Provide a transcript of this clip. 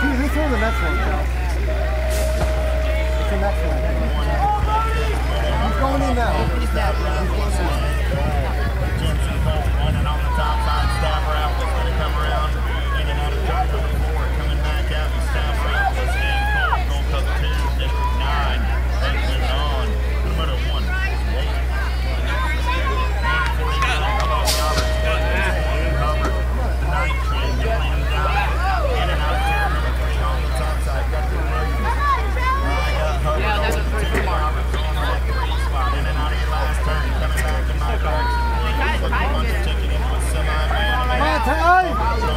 Who, who threw the next one? It's the next one. Hey!